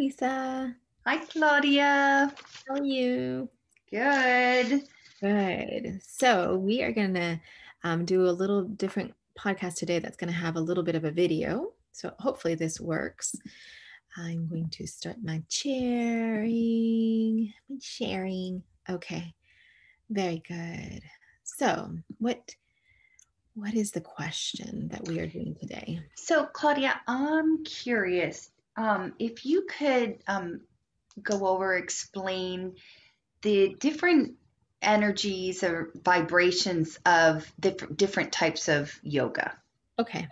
Lisa. Hi, Claudia. How are you? Good. Good. So, we are going to um, do a little different podcast today that's going to have a little bit of a video. So, hopefully, this works. I'm going to start my sharing. My sharing. Okay. Very good. So, what what is the question that we are doing today? So, Claudia, I'm curious um, if you could um, go over, explain the different energies or vibrations of different different types of yoga. Okay,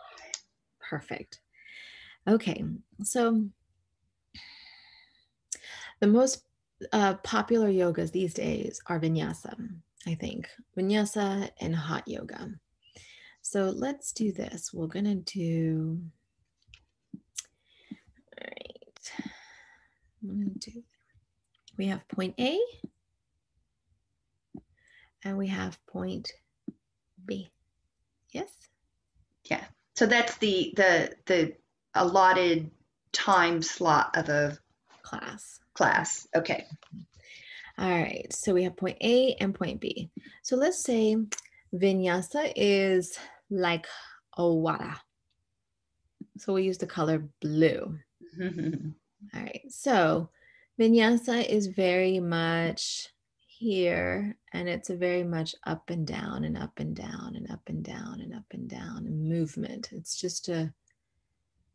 perfect. Okay, so the most uh, popular yogas these days are vinyasa, I think. Vinyasa and hot yoga. So let's do this. We're going to do, all right. I'm going to do, we have point A and we have point B. Yes? Yeah. So that's the the the allotted time slot of a class. Class. Okay. All right. So we have point A and point B. So let's say vinyasa is like a water. So we use the color blue. All right. So vinyasa is very much here and it's a very much up and down and up and down and up and down and up and down and movement. It's just a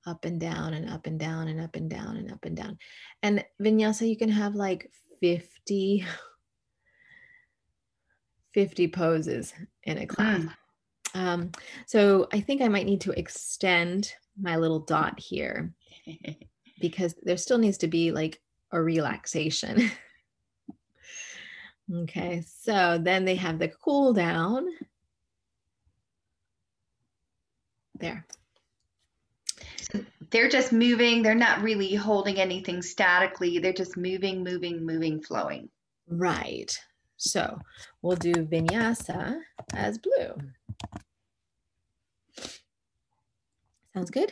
up and down and up and down and up and down and up and down. And vinyasa, you can have like 50, 50 poses in a class. Mm. Um, so I think I might need to extend my little dot here because there still needs to be like a relaxation. okay, so then they have the cool down. There. they're just moving. They're not really holding anything statically. They're just moving, moving, moving, flowing. Right. So we'll do vinyasa as blue. Sounds good.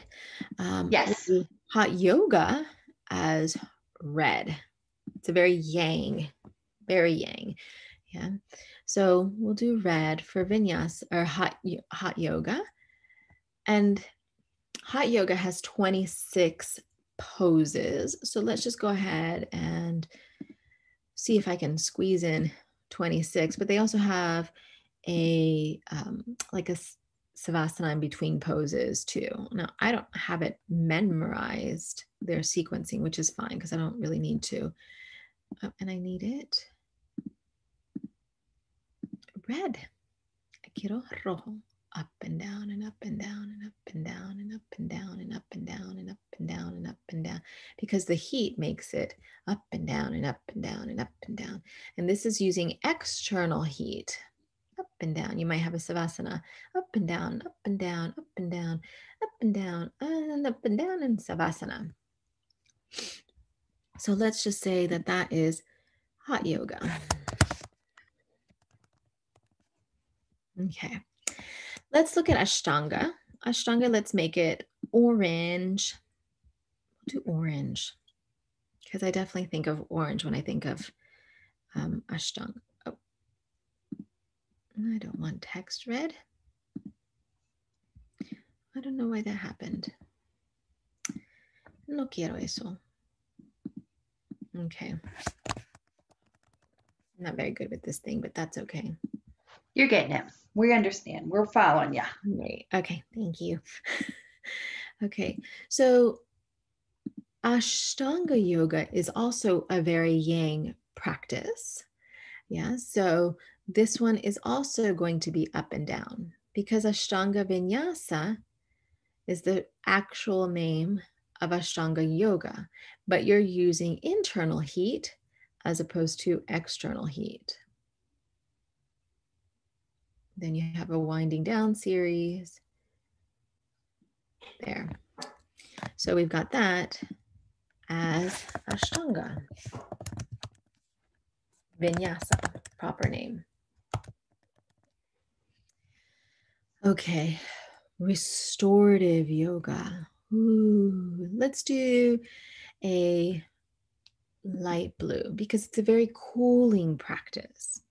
Um, yes. hot yoga as red. It's a very yang, very yang. Yeah. So we'll do red for vinyasa or hot hot yoga. And hot yoga has 26 poses. So let's just go ahead and see if I can squeeze in 26. But they also have a um, like a savasana in between poses too. Now, I don't have it memorized, their sequencing, which is fine because I don't really need to. Oh, and I need it red. Quiero rojo. Up and down and up and down and up and down and up and down and up and down and up and down and up and down because the heat makes it up and down and up and down and up and down. And this is using external heat up and down. You might have a savasana, up and down, up and down, up and down, up and down, and up and down in savasana. So let's just say that that is hot yoga. Okay, let's look at Ashtanga. Ashtanga, let's make it orange. We'll do orange because I definitely think of orange when I think of um, Ashtanga. I don't want text red. I don't know why that happened. No quiero eso. Okay. I'm not very good with this thing, but that's okay. You're getting it. We understand. We're following you. Right. Okay. Thank you. okay. So Ashtanga yoga is also a very yang practice. Yeah. So this one is also going to be up and down because Ashtanga Vinyasa is the actual name of Ashtanga Yoga, but you're using internal heat as opposed to external heat. Then you have a winding down series. There. So we've got that as Ashtanga. Vinyasa, proper name. Okay, restorative yoga. Ooh, let's do a light blue because it's a very cooling practice.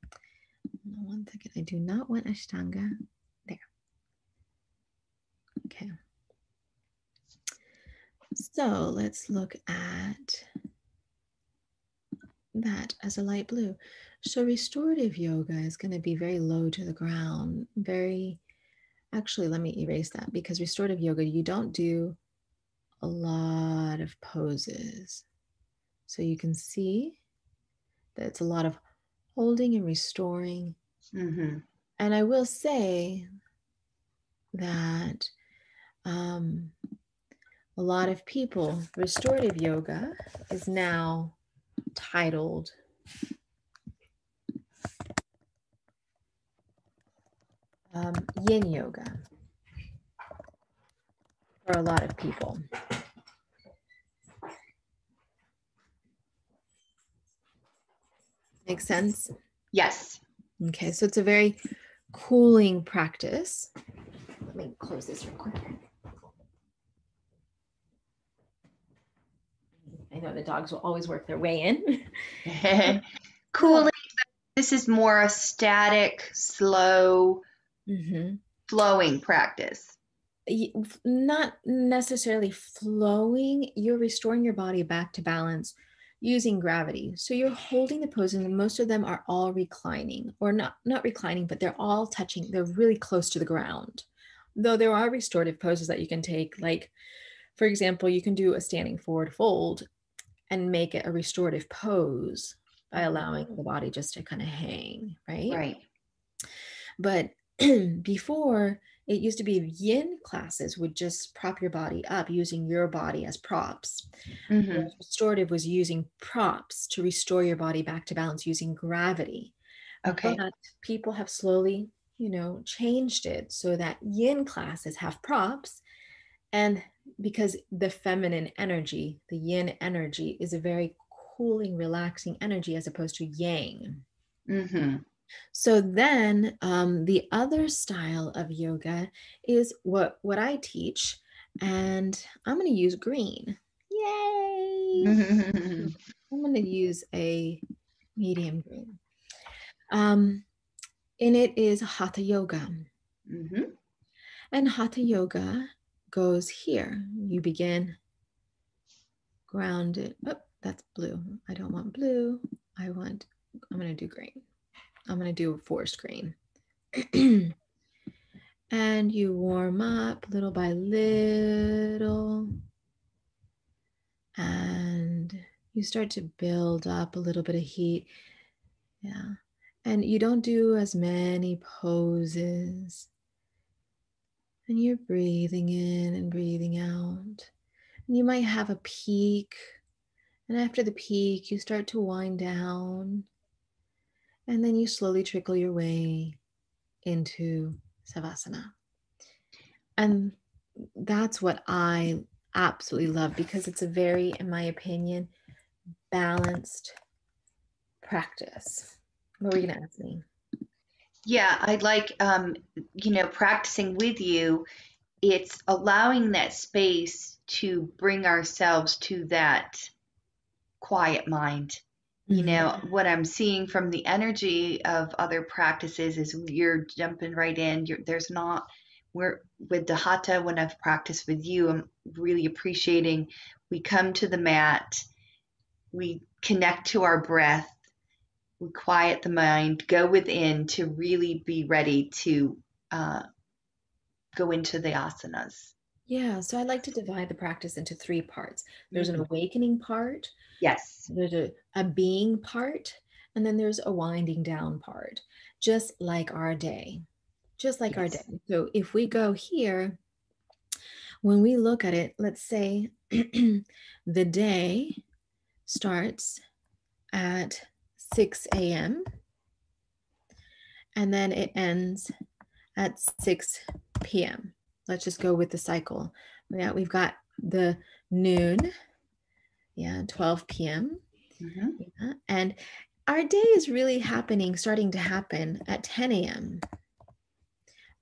One second, I do not want Ashtanga. There. Okay. So let's look at that as a light blue. So restorative yoga is going to be very low to the ground, very actually let me erase that because restorative yoga you don't do a lot of poses. So you can see that it's a lot of holding and restoring. Mm-hmm. And I will say that um, a lot of people, restorative yoga is now titled um, yin yoga for a lot of people. Make sense? Yes. Okay, so it's a very cooling practice. Let me close this real quick. I know the dogs will always work their way in. cooling. This is more a static, slow, mm-hmm. flowing practice. Not necessarily flowing. You're restoring your body back to balance using gravity. So you're holding the pose, and most of them are all reclining, or not not reclining, but they're all touching. They're really close to the ground. Though there are restorative poses that you can take, like for example, you can do a standing forward fold and make it a restorative pose by allowing the body just to kind of hang, right? Right. But before it used to be yin classes would just prop your body up using your body as props. Mm-hmm. Restorative was using props to restore your body back to balance using gravity. Okay. But people have slowly, you know, changed it so that yin classes have props and because the feminine energy, the yin energy, is a very cooling, relaxing energy as opposed to yang. Mm-hmm. So then um, the other style of yoga is what what I teach, and I'm going to use green. Yay! I'm going to use a medium green. Um, and it is hatha yoga. Mm-hmm. And hatha yoga goes here. You begin grounded. Oh, that's blue. I don't want blue. I want, I'm going to do green. I'm going to do a forest green. and you warm up little by little. And you start to build up a little bit of heat. Yeah. And you don't do as many poses. And you're breathing in and breathing out. And you might have a peak. And after the peak, you start to wind down. And then you slowly trickle your way into Savasana. And that's what I absolutely love because it's a very, in my opinion, balanced practice. What were you to ask me? Yeah, I like, um, you know, practicing with you. It's allowing that space to bring ourselves to that quiet mind. You know, mm-hmm. what I'm seeing from the energy of other practices is you're jumping right in. You're, there's not, we're with the hatha, when I've practiced with you, I'm really appreciating we come to the mat, we connect to our breath, we quiet the mind, go within to really be ready to uh, go into the asanas. Yeah, so I like to divide the practice into three parts. There's an mm-hmm. awakening part. Yes. There's a, a being part, and then there's a winding down part, just like our day. Just like yes. our day. So if we go here, when we look at it, let's say the day starts at 6 a.m. And then it ends at 6 p.m. Let's just go with the cycle. Yeah, we've got the noon, yeah, 12 p.m. Mm-hmm. Yeah, and our day is really happening, starting to happen at 10 a.m.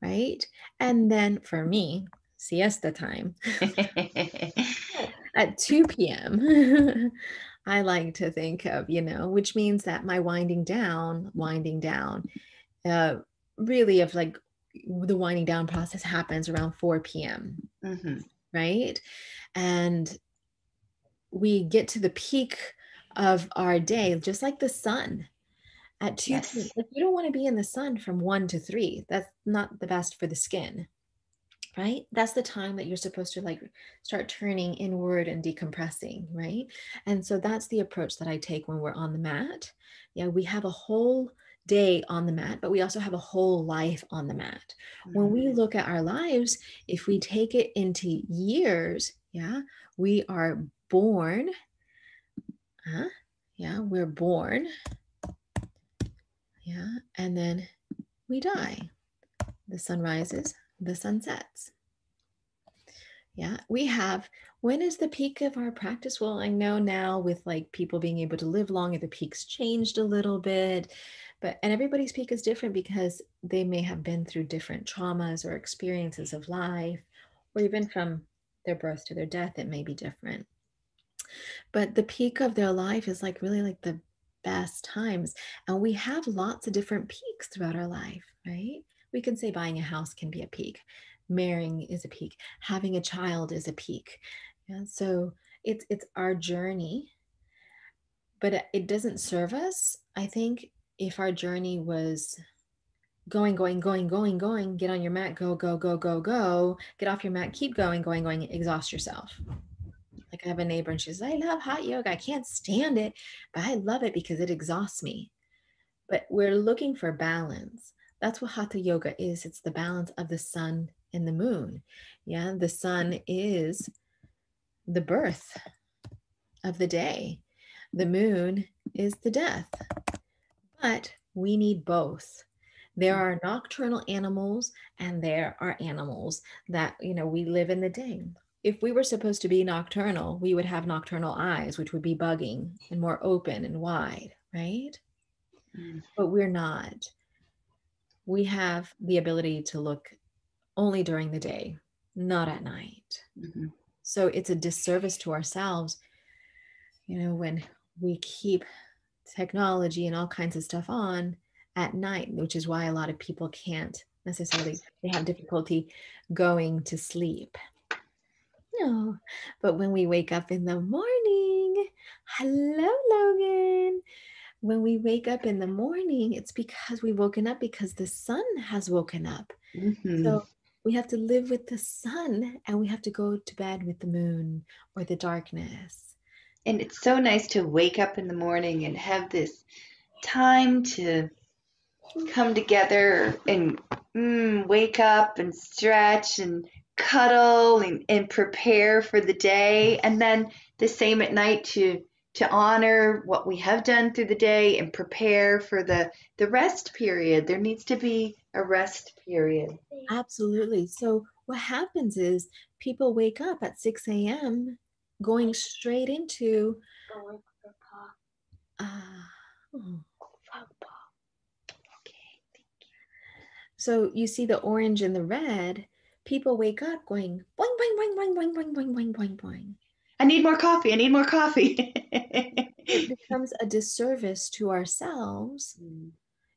Right. And then for me, siesta time at 2 p.m. I like to think of, you know, which means that my winding down, winding down, uh, really of like the winding down process happens around 4 p.m. Mm-hmm. Right. And we get to the peak of our day, just like the sun at 2 Yes. p.m. Like you don't want to be in the sun from 1 to 3. That's not the best for the skin. Right? That's the time that you're supposed to like start turning inward and decompressing, right? And so that's the approach that I take when we're on the mat. Yeah, we have a whole day on the mat, but we also have a whole life on the mat. When we mm-hmm. look at our lives, if we take it into years, yeah, we are born. Huh? Yeah, we're born. Yeah, and then we die. The sun rises, the sun sets. Yeah, we have. When is the peak of our practice? Well, I know now with like people being able to live longer, the peaks changed a little bit, but and everybody's peak is different because they may have been through different traumas or experiences of life, or even from their birth to their death, it may be different. But the peak of their life is like really like the best times. And we have lots of different peaks throughout our life, right? We can say buying a house can be a peak, marrying is a peak, having a child is a peak. And so it's it's our journey, but it- it doesn't serve us. I think if our journey was going, going, going, going, going, get on your mat, go, go, go, go, go, get off your mat, keep going, going, going, exhaust yourself. Like I have a neighbor and she's, I love hot yoga. I can't stand it, but I love it because it exhausts me. But we're looking for balance. That's what hatha yoga is. It's the balance of the sun and the moon. Yeah, the sun is the birth of the day. The moon is the death. But we need both. There are nocturnal animals and there are animals that, you know, we live in the day. If we were supposed to be nocturnal, we would have nocturnal eyes, which would be bugging and more open and wide, right? Mm. But we're not. We have the ability to look only during the day, not at night. Mhm. So it's a disservice to ourselves, you know, when we keep technology and all kinds of stuff on at night, which is why a lot of people can't necessarily, they have difficulty going to sleep. No, but when we wake up in the morning, hello, Logan. When we wake up in the morning, it's because we've woken up because the sun has woken up. Mhm. So we have to live with the sun and we have to go to bed with the moon or the darkness. And it's so nice to wake up in the morning and have this time to come together and mm, wake up and stretch and cuddle and, and prepare for the day. And then the same at night to to honor what we have done through the day and prepare for the the rest period. There needs to be a rest period. Absolutely. So what happens is people wake up at 6 a.m. going straight into uh, oh. Okay. so you see the orange and the red, people wake up going boing boing boing boing boing boing boing boing boing boing. I need more coffee. I need more coffee. It becomes a disservice to ourselves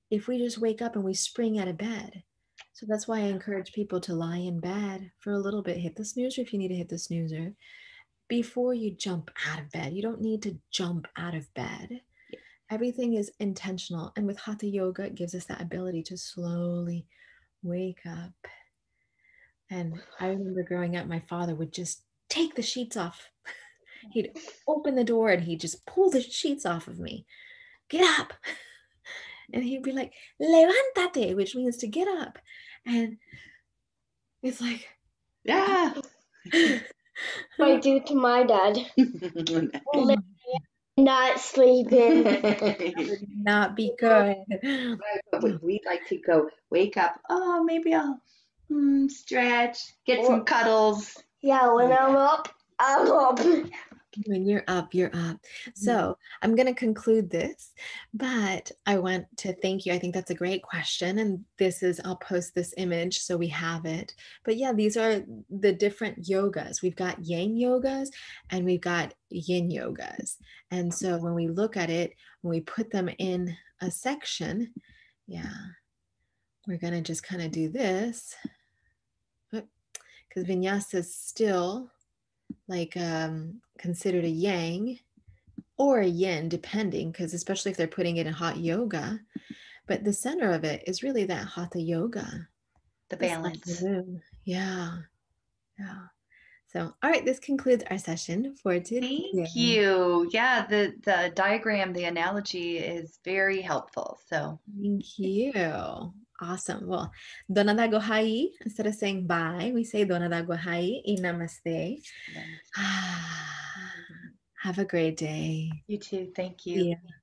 if we just wake up and we spring out of bed. So that's why I encourage people to lie in bed for a little bit, hit the snoozer if you need to hit the snoozer before you jump out of bed. You don't need to jump out of bed. Everything is intentional. And with hatha yoga, it gives us that ability to slowly wake up. And I remember growing up, my father would just take the sheets off. He'd open the door and he'd just pull the sheets off of me. Get up. And he'd be like, levántate, which means to get up. And it's like, yeah. what I do to my dad. Not sleeping. would not be good. But we'd like to go wake up. Oh, maybe I'll mm, stretch, get some cuddles. yeah, when I'm up, I'm up. When you're up, you're up. Mm-hmm. So I'm going to conclude this, but I want to thank you. I think that's a great question. And this is, I'll post this image so we have it. But yeah, these are the different yogas. We've got yang yogas and we've got yin yogas. And so when we look at it, when we put them in a section, yeah, we're going to just kind of do this because vinyasa is still like um, considered a yang or a yin, depending, because especially if they're putting it in hot yoga. But the center of it is really that hatha yoga. The balance. Yeah. Yeah. So, all right, this concludes our session for today. Thank you. Yeah, the the diagram, the analogy is very helpful. So, thank you. Awesome. Well, Dona Dagohai, instead of saying bye, we say Dona Dagohai in Namaste. Have a great day. You too. Thank you. Yeah.